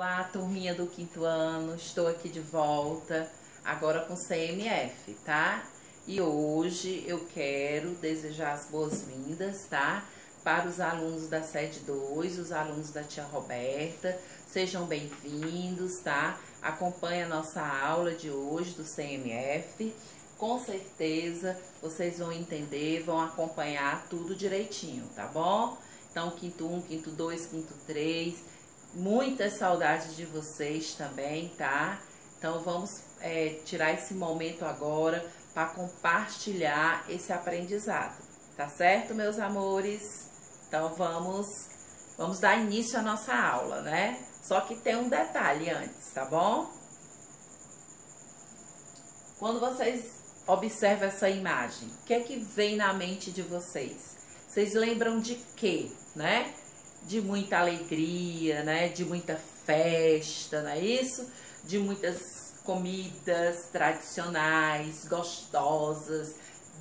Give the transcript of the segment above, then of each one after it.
Olá, turminha do quinto ano, estou aqui de volta, agora com CMF, tá? E hoje eu quero desejar as boas-vindas, tá? Para os alunos da sede 2, os alunos da tia Roberta, sejam bem-vindos, tá? Acompanhe a nossa aula de hoje do CMF, com certeza vocês vão entender, vão acompanhar tudo direitinho, tá bom? Então, quinto 1, um, quinto 2, quinto 3 Muitas saudades de vocês também, tá? Então vamos é, tirar esse momento agora para compartilhar esse aprendizado, tá certo, meus amores? Então vamos, vamos dar início à nossa aula, né? Só que tem um detalhe antes, tá bom? Quando vocês observam essa imagem, o que é que vem na mente de vocês? Vocês lembram de quê, né? De muita alegria, né? De muita festa, não é isso? De muitas comidas tradicionais, gostosas,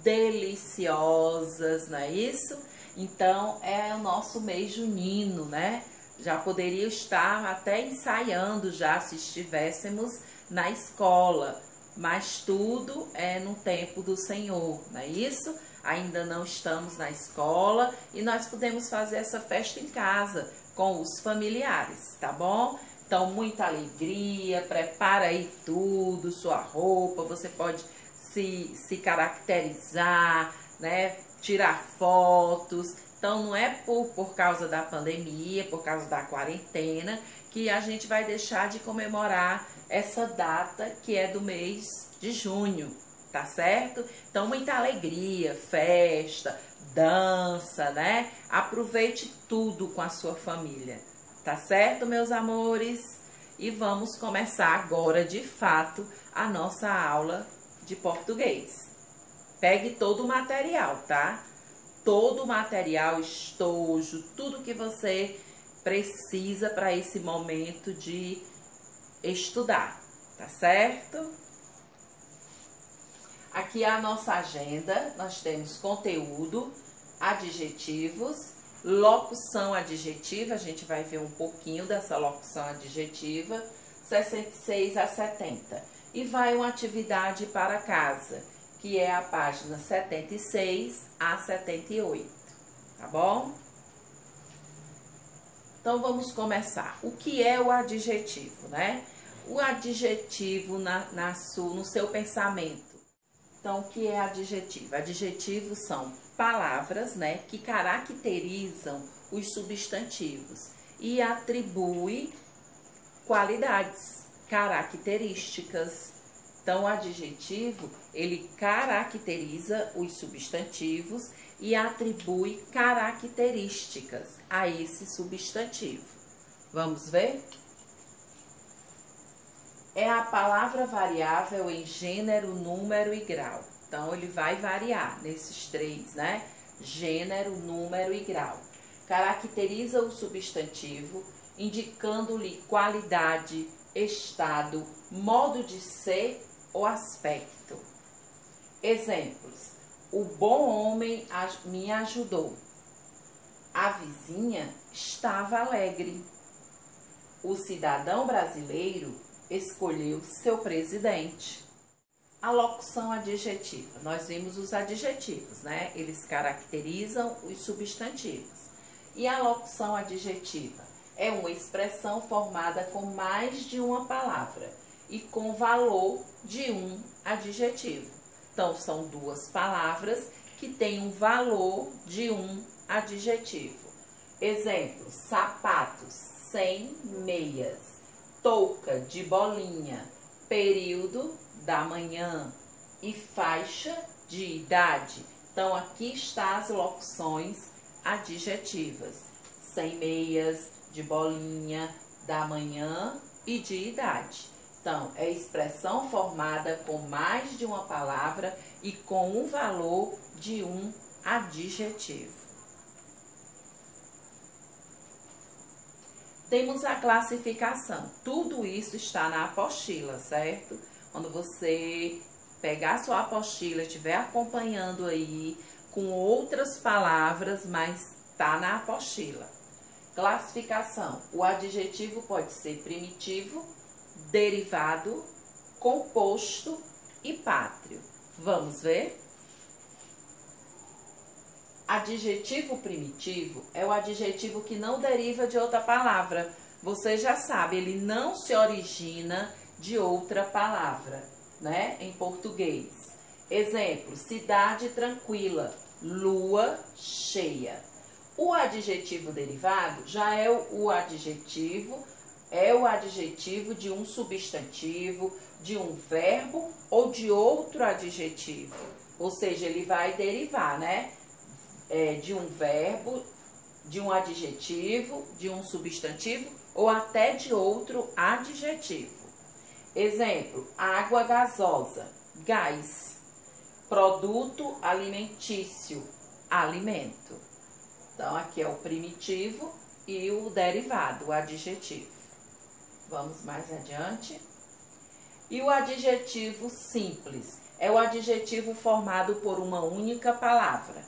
deliciosas, não é isso? Então é o nosso mês junino, né? Já poderia estar até ensaiando já se estivéssemos na escola, mas tudo é no tempo do Senhor, não é isso? Ainda não estamos na escola e nós podemos fazer essa festa em casa com os familiares, tá bom? Então, muita alegria, prepara aí tudo, sua roupa, você pode se, se caracterizar, né? Tirar fotos. Então, não é por, por causa da pandemia, por causa da quarentena, que a gente vai deixar de comemorar essa data que é do mês de junho, tá certo? Então, muita alegria, festa, dança, né? Aproveite tudo com a sua família, tá certo, meus amores? E vamos começar agora, de fato, a nossa aula de português. Pegue todo o material, tá? Todo o material, estojo, tudo que você precisa para esse momento de estudar, tá certo? Aqui é a nossa agenda, nós temos conteúdo, adjetivos, locução adjetiva, a gente vai ver um pouquinho dessa locução adjetiva, 66 a 70. E vai uma atividade para casa, que é a página 76 a 78, tá bom? Então vamos começar. O que é o adjetivo, né? O adjetivo na, na no seu pensamento então, o que é adjetivo? Adjetivos são palavras, né, que caracterizam os substantivos e atribui qualidades, características. Então, o adjetivo, ele caracteriza os substantivos e atribui características a esse substantivo. Vamos ver? É a palavra variável em gênero, número e grau. Então, ele vai variar nesses três, né? Gênero, número e grau. Caracteriza o substantivo, indicando-lhe qualidade, estado, modo de ser ou aspecto. Exemplos: O bom homem me ajudou. A vizinha estava alegre. O cidadão brasileiro escolheu seu presidente. A locução adjetiva. Nós vimos os adjetivos, né? Eles caracterizam os substantivos. E a locução adjetiva é uma expressão formada com mais de uma palavra e com valor de um adjetivo. Então, são duas palavras que têm um valor de um adjetivo. Exemplo: sapatos sem meias touca de bolinha, período da manhã e faixa de idade. Então, aqui está as locuções adjetivas: sem meias, de bolinha, da manhã e de idade. Então, é expressão formada com mais de uma palavra e com um valor de um adjetivo. Temos a classificação. Tudo isso está na apostila, certo? Quando você pegar a sua apostila, estiver acompanhando aí com outras palavras, mas tá na apostila. Classificação: o adjetivo pode ser primitivo, derivado, composto e pátrio. Vamos ver? Adjetivo primitivo é o adjetivo que não deriva de outra palavra. Você já sabe, ele não se origina de outra palavra, né? Em português. Exemplo: cidade tranquila, lua cheia. O adjetivo derivado já é o adjetivo, é o adjetivo de um substantivo, de um verbo ou de outro adjetivo. Ou seja, ele vai derivar, né? É, de um verbo, de um adjetivo, de um substantivo ou até de outro adjetivo. Exemplo: água gasosa, gás. Produto alimentício, alimento. Então, aqui é o primitivo e o derivado, o adjetivo. Vamos mais adiante. E o adjetivo simples é o adjetivo formado por uma única palavra.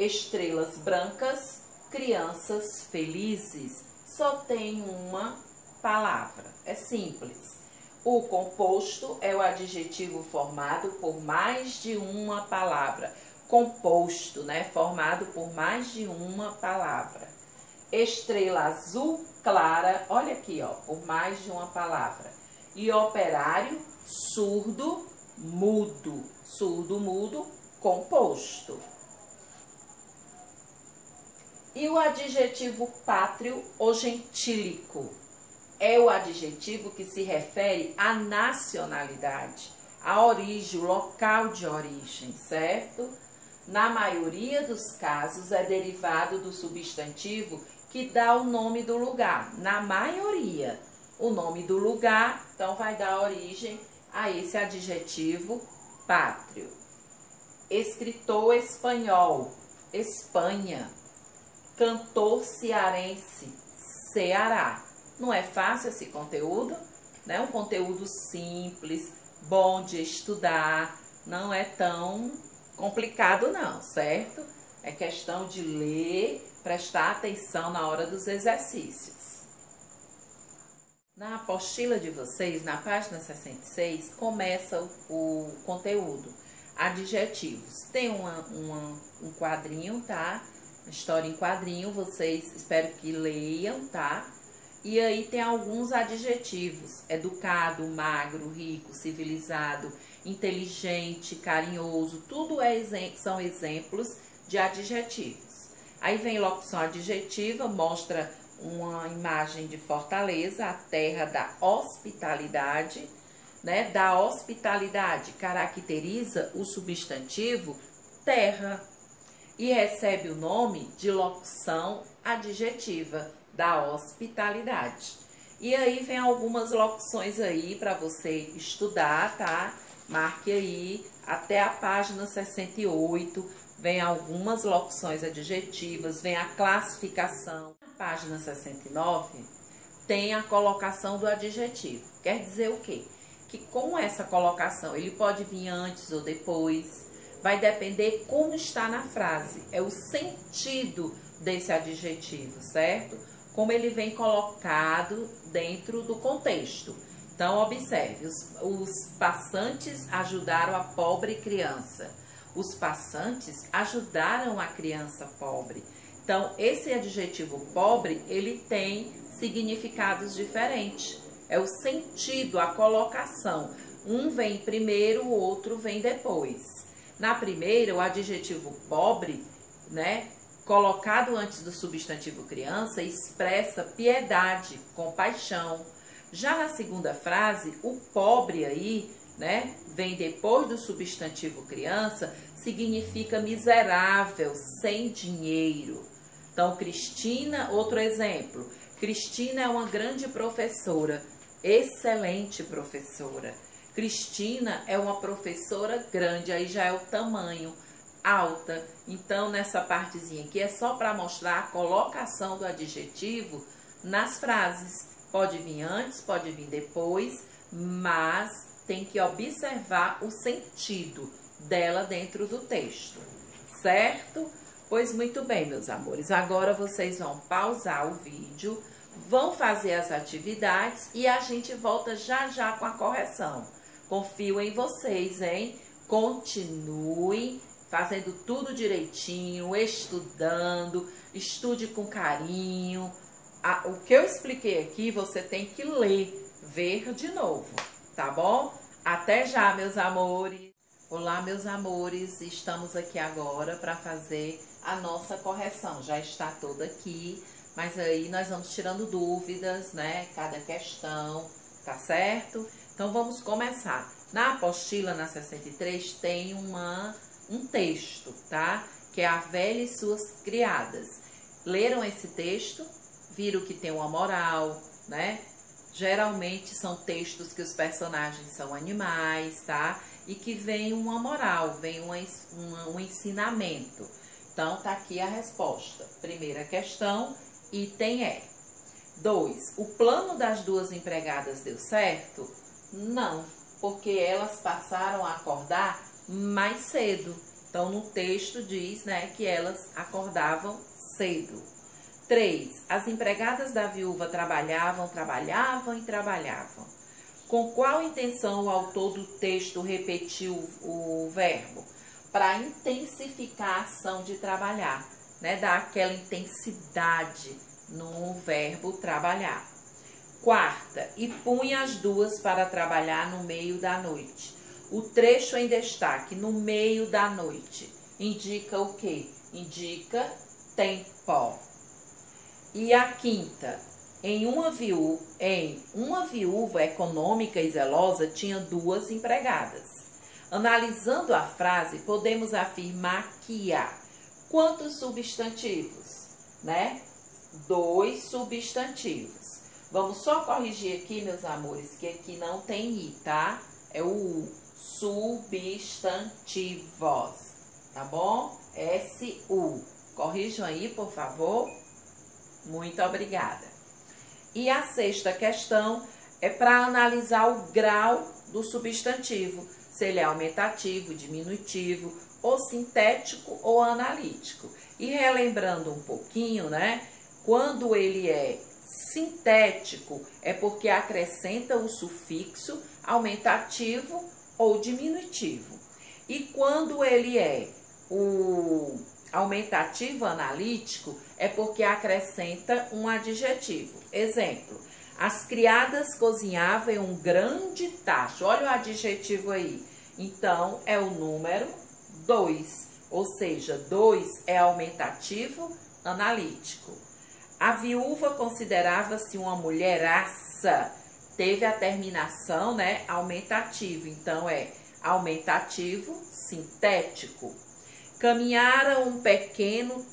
Estrelas brancas, crianças felizes. Só tem uma palavra. É simples. O composto é o adjetivo formado por mais de uma palavra. Composto, né? Formado por mais de uma palavra. Estrela azul clara, olha aqui, ó, por mais de uma palavra. E operário, surdo, mudo. Surdo, mudo, composto. E o adjetivo pátrio ou gentílico? é o adjetivo que se refere à nacionalidade, à origem, local de origem, certo? Na maioria dos casos é derivado do substantivo que dá o nome do lugar. Na maioria, o nome do lugar, então vai dar origem a esse adjetivo pátrio. Escritor espanhol, Espanha. Cantor cearense, Ceará. Não é fácil esse conteúdo, né? Um conteúdo simples, bom de estudar, não é tão complicado não, certo? É questão de ler, prestar atenção na hora dos exercícios. Na apostila de vocês, na página 66, começa o, conteúdo. Adjetivos. Tem uma, uma, um quadrinho, tá? História em quadrinho, vocês espero que leiam, tá? E aí tem alguns adjetivos: educado, magro, rico, civilizado, inteligente, carinhoso. Tudo é, são exemplos de adjetivos. Aí vem locução adjetiva, mostra uma imagem de Fortaleza, a terra da hospitalidade, né? Da hospitalidade caracteriza o substantivo terra e recebe o nome de locução adjetiva da hospitalidade. E aí vem algumas locuções aí para você estudar, tá? Marque aí até a página 68, vem algumas locuções adjetivas, vem a classificação. Na página 69 tem a colocação do adjetivo. Quer dizer o quê? Que com essa colocação ele pode vir antes ou depois, vai depender como está na frase, é o sentido desse adjetivo, certo? como ele vem colocado dentro do contexto. Então, observe: os, os passantes ajudaram a pobre criança. Os passantes ajudaram a criança pobre. Então, esse adjetivo pobre, ele tem significados diferentes. É o sentido, a colocação. Um vem primeiro, o outro vem depois. Na primeira, o adjetivo pobre, né, colocado antes do substantivo criança, expressa piedade, compaixão. Já na segunda frase, o pobre aí, né, vem depois do substantivo criança, significa miserável, sem dinheiro. Então, Cristina, outro exemplo. Cristina é uma grande professora, excelente professora. Cristina é uma professora grande, aí já é o tamanho alta. Então, nessa partezinha aqui é só para mostrar a colocação do adjetivo nas frases. Pode vir antes, pode vir depois, mas tem que observar o sentido dela dentro do texto, certo? Pois muito bem, meus amores. Agora vocês vão pausar o vídeo, vão fazer as atividades e a gente volta já já com a correção. Confio em vocês, hein? Continuem fazendo tudo direitinho, estudando, estude com carinho. o que eu expliquei aqui, você tem que ler, ver de novo, tá bom? Até já, meus amores. Olá, meus amores. Estamos aqui agora para fazer a nossa correção. Já está toda aqui, mas aí nós vamos tirando dúvidas, né? Cada questão, tá certo? Então vamos começar. Na apostila, na 63, tem uma um texto, tá? Que é A Velha e Suas Criadas. Leram esse texto? Viram que tem uma moral, né? Geralmente são textos que os personagens são animais, tá? E que vem uma moral, vem um, ensinamento. Então, tá aqui a resposta. Primeira questão, item E. 2. O plano das duas empregadas deu certo? Não, porque elas passaram a acordar mais cedo. Então, no texto diz né, que elas acordavam cedo. 3. As empregadas da viúva trabalhavam, trabalhavam e trabalhavam. Com qual intenção o autor do texto repetiu o verbo? Para intensificar a ação de trabalhar, né? dar aquela intensidade no verbo trabalhar. Quarta, e punha as duas para trabalhar no meio da noite. O trecho em destaque, no meio da noite, indica o que? Indica tempo. E a quinta, em uma, viúva, em uma viúva econômica e zelosa tinha duas empregadas. Analisando a frase, podemos afirmar que há quantos substantivos, né? Dois substantivos. Vamos só corrigir aqui, meus amores, que aqui não tem i, tá? É o u substantivos, tá bom? S-U. Corrijam aí, por favor. Muito obrigada. E a sexta questão é para analisar o grau do substantivo, se ele é aumentativo, diminutivo, ou sintético ou analítico. E relembrando um pouquinho, né? Quando ele é sintético, é porque acrescenta o sufixo aumentativo ou diminutivo. E quando ele é o aumentativo analítico, é porque acrescenta um adjetivo. Exemplo: as criadas cozinhavam em um grande tacho. Olha o adjetivo aí. Então, é o número 2, ou seja, 2 é aumentativo analítico. A viúva considerava-se uma mulheraça teve a terminação, né, aumentativo. Então é aumentativo sintético. Caminharam um pequeno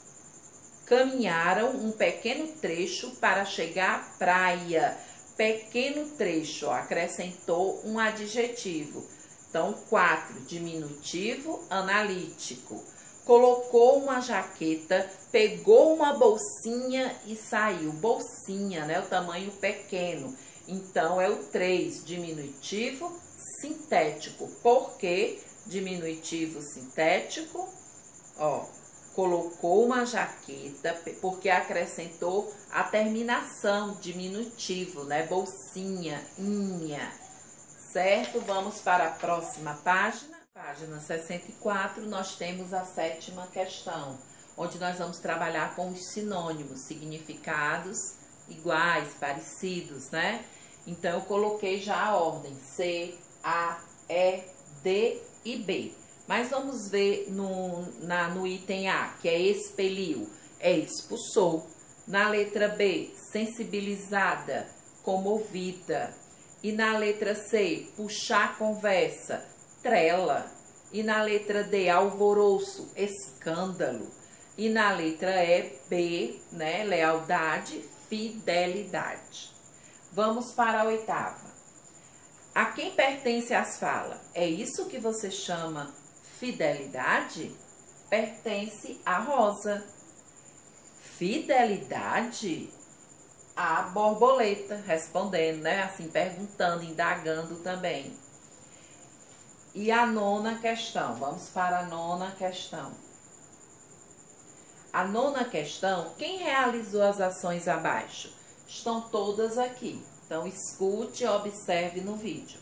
caminharam um pequeno trecho para chegar à praia. Pequeno trecho, acrescentou um adjetivo. Então, quatro, diminutivo analítico. Colocou uma jaqueta, pegou uma bolsinha e saiu. Bolsinha, né? O tamanho pequeno. Então, é o 3, diminutivo sintético. Por que diminutivo sintético? Ó, colocou uma jaqueta, porque acrescentou a terminação diminutivo, né? Bolsinha, inha. Certo? Vamos para a próxima página. Página 64, nós temos a sétima questão, onde nós vamos trabalhar com os sinônimos, significados iguais, parecidos, né? Então, eu coloquei já a ordem C, A, E, D e B. Mas vamos ver no, na, no item A, que é expeliu, é expulsou. Na letra B, sensibilizada, comovida. E na letra C, puxar conversa, trela. E na letra D, alvoroço, escândalo. E na letra E, B, né, lealdade, fidelidade. Vamos para a oitava. A quem pertence as falas? É isso que você chama fidelidade? Pertence a Rosa. Fidelidade? A borboleta, respondendo, né? Assim, perguntando, indagando também. E a nona questão, vamos para a nona questão. A nona questão, quem realizou as ações abaixo? Estão todas aqui. Então, escute e observe no vídeo.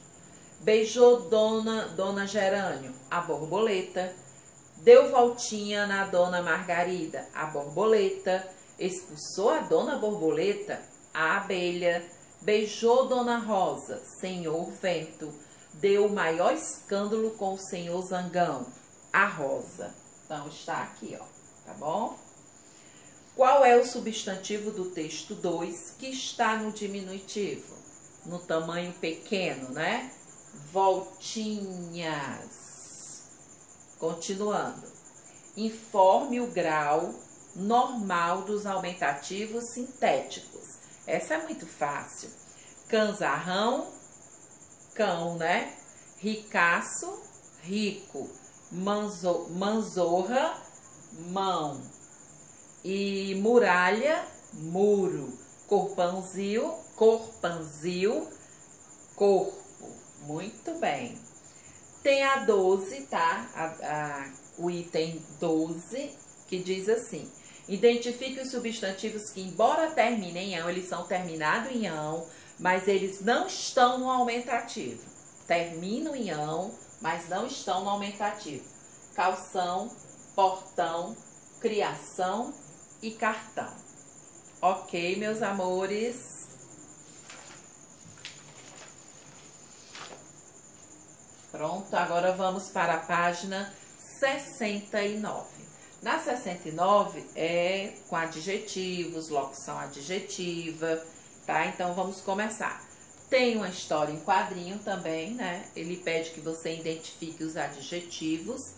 Beijou Dona, Dona Gerânio, a borboleta. Deu voltinha na Dona Margarida, a borboleta. Expulsou a Dona Borboleta, a abelha. Beijou Dona Rosa, Senhor Vento. Deu o maior escândalo com o Senhor Zangão, a Rosa. Então, está aqui, ó, tá bom? Qual é o substantivo do texto 2 que está no diminutivo? No tamanho pequeno, né? Voltinhas. Continuando. Informe o grau normal dos aumentativos sintéticos. Essa é muito fácil. Canzarrão, cão, né? Ricaço, rico. Manzo, manzorra, mão e muralha, muro, corpãozil, corpanzil, corpo. Muito bem. Tem a 12, tá? A, a, o item 12, que diz assim: identifique os substantivos que, embora terminem em ão, eles são terminados em ão, mas eles não estão no aumentativo. Terminam em ão, mas não estão no aumentativo. Calção, portão, criação e cartão. Ok, meus amores? Pronto, agora vamos para a página 69. Na 69 é com adjetivos, locução adjetiva, tá? Então vamos começar. Tem uma história em quadrinho também, né? Ele pede que você identifique os adjetivos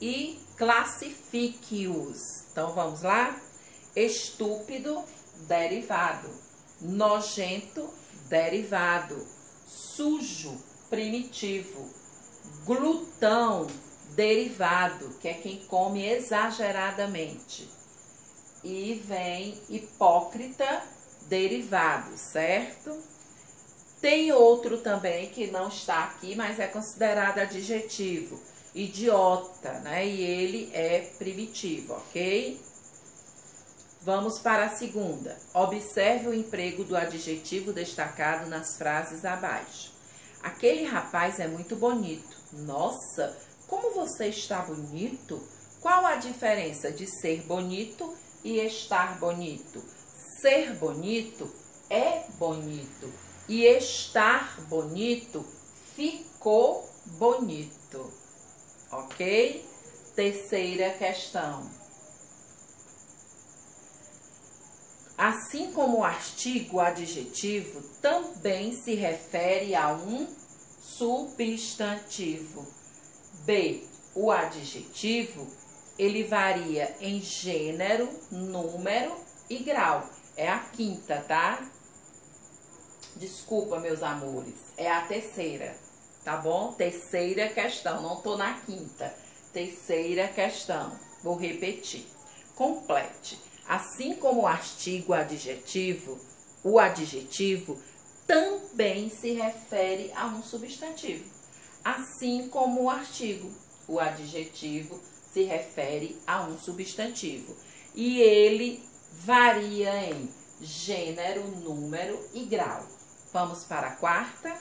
e classifique-os. Então vamos lá? estúpido, derivado, nojento, derivado, sujo, primitivo, glutão, derivado, que é quem come exageradamente. E vem hipócrita, derivado, certo? Tem outro também que não está aqui, mas é considerado adjetivo, idiota, né? E ele é primitivo, ok? Vamos para a segunda. Observe o emprego do adjetivo destacado nas frases abaixo. Aquele rapaz é muito bonito. Nossa, como você está bonito! Qual a diferença de ser bonito e estar bonito? Ser bonito é bonito e estar bonito ficou bonito. Ok? Terceira questão. Assim como o artigo adjetivo também se refere a um substantivo. B. O adjetivo ele varia em gênero, número e grau. É a quinta, tá? Desculpa, meus amores, é a terceira, tá bom? Terceira questão, não tô na quinta. Terceira questão, vou repetir. Complete. Assim como o artigo adjetivo, o adjetivo também se refere a um substantivo. Assim como o artigo, o adjetivo se refere a um substantivo. E ele varia em gênero, número e grau. Vamos para a quarta.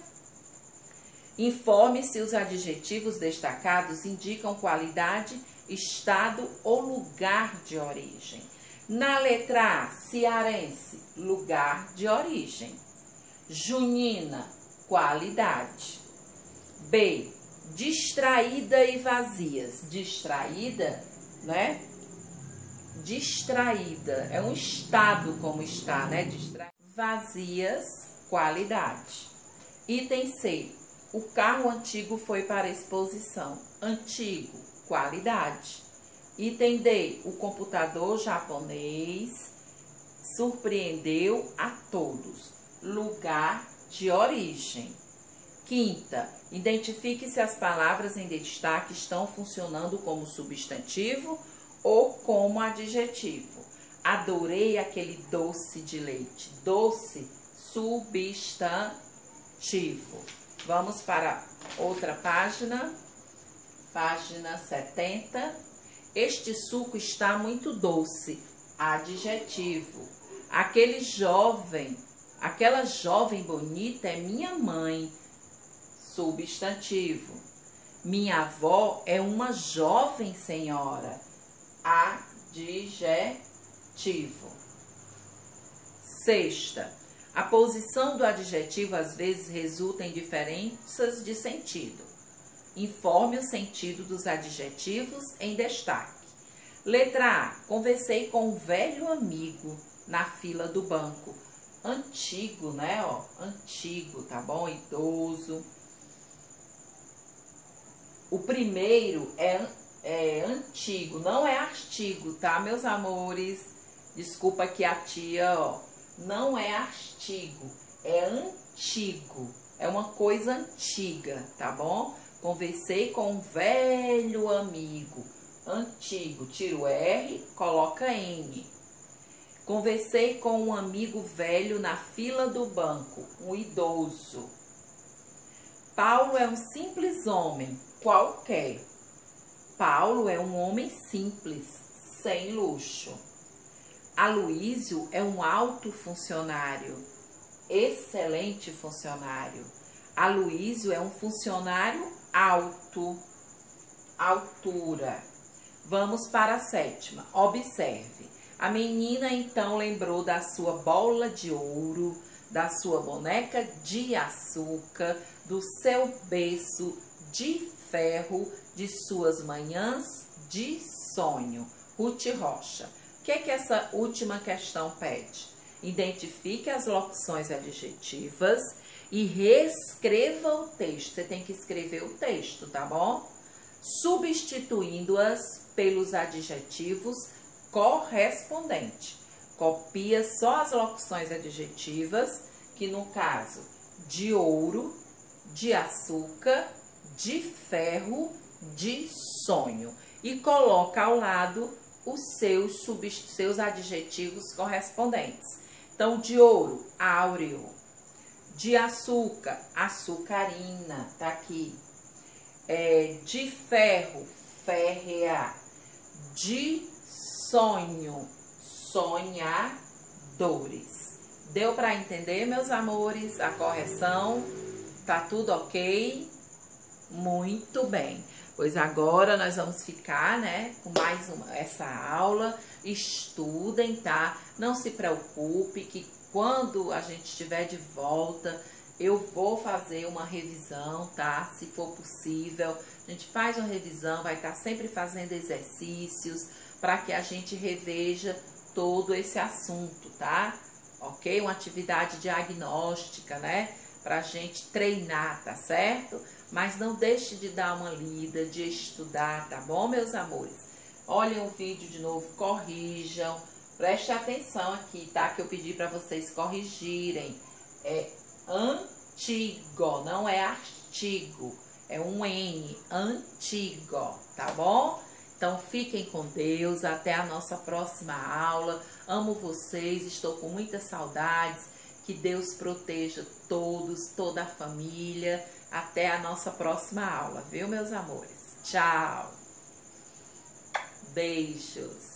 Informe se os adjetivos destacados indicam qualidade, estado ou lugar de origem. Na letra A, cearense, lugar de origem. Junina, qualidade. B, distraída e vazias. Distraída, né? Distraída, é um estado como está, né? Distra... Vazias, qualidade. Item C, o carro antigo foi para exposição. Antigo, qualidade. Item D, o computador japonês surpreendeu a todos. Lugar de origem. Quinta, identifique se as palavras em destaque estão funcionando como substantivo ou como adjetivo. Adorei aquele doce de leite. Doce, substantivo. Vamos para outra página. Página 70. Este suco está muito doce. Adjetivo. Aquele jovem, aquela jovem bonita é minha mãe. Substantivo. Minha avó é uma jovem senhora. Adjetivo. Sexta. A posição do adjetivo às vezes resulta em diferenças de sentido. Informe o sentido dos adjetivos em destaque. Letra A. Conversei com um velho amigo na fila do banco. Antigo, né? Ó, antigo, tá bom? Idoso. O primeiro é, é antigo, não é artigo, tá, meus amores? Desculpa que a tia, ó, não é artigo, é antigo. É uma coisa antiga, tá bom? Conversei com um velho amigo. Antigo, tira o R, coloca N. Conversei com um amigo velho na fila do banco, um idoso. Paulo é um simples homem, qualquer. Paulo é um homem simples, sem luxo. Aloísio é um alto funcionário, excelente funcionário. Aloísio é um funcionário alto, altura. Vamos para a sétima. Observe. A menina então lembrou da sua bola de ouro, da sua boneca de açúcar, do seu berço de ferro, de suas manhãs de sonho. Ruth Rocha. O que é que essa última questão pede? Identifique as locuções adjetivas e reescreva o texto. Você tem que escrever o texto, tá bom? Substituindo-as pelos adjetivos correspondentes. Copia só as locuções adjetivas, que no caso de ouro, de açúcar, de ferro, de sonho. E coloca ao lado os seus, seus adjetivos correspondentes. Então, de ouro, áureo de açúcar, açucarina, tá aqui. É, de ferro, férrea. De sonho, sonhadores. Deu para entender, meus amores, a correção? Tá tudo ok? Muito bem. Pois agora nós vamos ficar, né, com mais uma, essa aula. Estudem, tá? Não se preocupe que quando a gente estiver de volta, eu vou fazer uma revisão, tá? Se for possível, a gente faz uma revisão, vai estar sempre fazendo exercícios para que a gente reveja todo esse assunto, tá? Ok? Uma atividade diagnóstica, né? Para a gente treinar, tá certo? Mas não deixe de dar uma lida, de estudar, tá bom, meus amores? Olhem o vídeo de novo, corrijam Preste atenção aqui, tá? Que eu pedi para vocês corrigirem. É antigo, não é artigo. É um N, antigo, tá bom? Então fiquem com Deus, até a nossa próxima aula. Amo vocês, estou com muitas saudades. Que Deus proteja todos, toda a família. Até a nossa próxima aula, viu, meus amores? Tchau. Beijos.